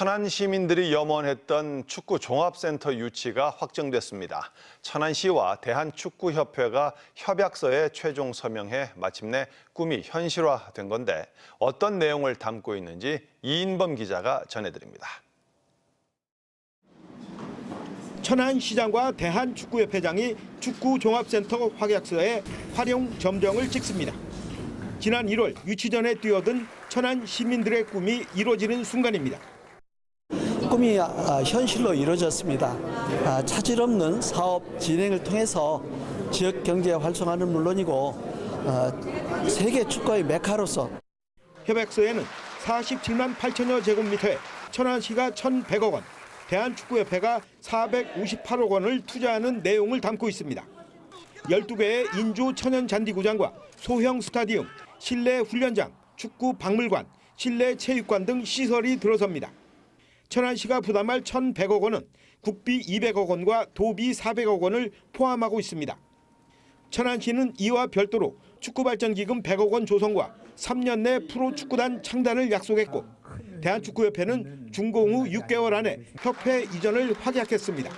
천안 시민들이 염원했던 축구 종합센터 유치가 확정됐습니다. 천안시와 대한축구협회가 협약서에 최종 서명해 마침내 꿈이 현실화된 건데 어떤 내용을 담고 있는지 이인범 기자가 전해드립니다. 천안시장과 대한축구협회장이 축구 종합센터 확약서에 활용 점정을 찍습니다. 지난 1월 유치전에 뛰어든 천안 시민들의 꿈이 이루어지는 순간입니다. 꿈이 아, 현실로 이루어졌습니다. 아, 차질 없는 사업 진행을 통해서 지역 경제 활성화는 물론이고 아, 세계 축구의 메카로서 협약서에는 47만 8천여 제곱미터에 천안시가 1,100억 원, 대한축구협회가 458억 원을 투자하는 내용을 담고 있습니다. 12개의 인조 천연 잔디구장과 소형 스타디움, 실내 훈련장, 축구 박물관, 실내 체육관 등 시설이 들어섭니다. 천안시가 부담할 1,100억 원은 국비 200억 원과 도비 400억 원을 포함하고 있습니다. 천안시는 이와 별도로 축구발전기금 100억 원 조성과 3년 내 프로축구단 창단을 약속했고 대한축구협회는 준공 후 6개월 안에 협회 이전을 확약했습니다.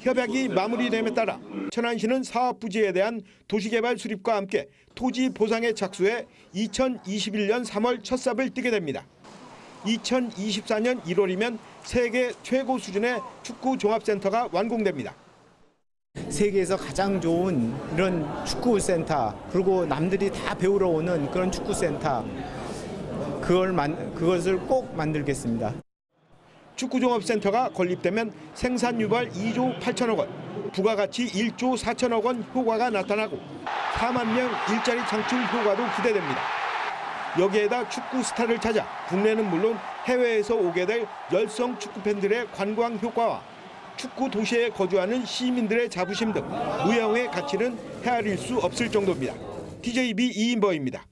협약이 마무리됨에 따라 천안시는 사업 부지에 대한 도시개발 수립과 함께 토지 보상에 착수해 2021년 3월 첫 삽을 뜨게 됩니다. 2024년 1월이면 세계 최고 수준의 축구 종합센터가 완공됩니다. 세계에서 가장 좋은 이런 축구 센터 그리고 남들이 다 배우러 오는 그런 축구 센터 그걸 만 그것을 꼭 만들겠습니다. 축구종합센터가 건립되면 생산 유발 2조 8천억 원, 부가가치 1조 4천억 원 효과가 나타나고 4만 명 일자리 창출 효과도 기대됩니다. 여기에다 축구 스타를 찾아 국내는 물론 해외에서 오게 될 열성 축구 팬들의 관광 효과와 축구 도시에 거주하는 시민들의 자부심 등 무형의 가치는 헤아릴 수 없을 정도입니다. TJB 이인버입니다.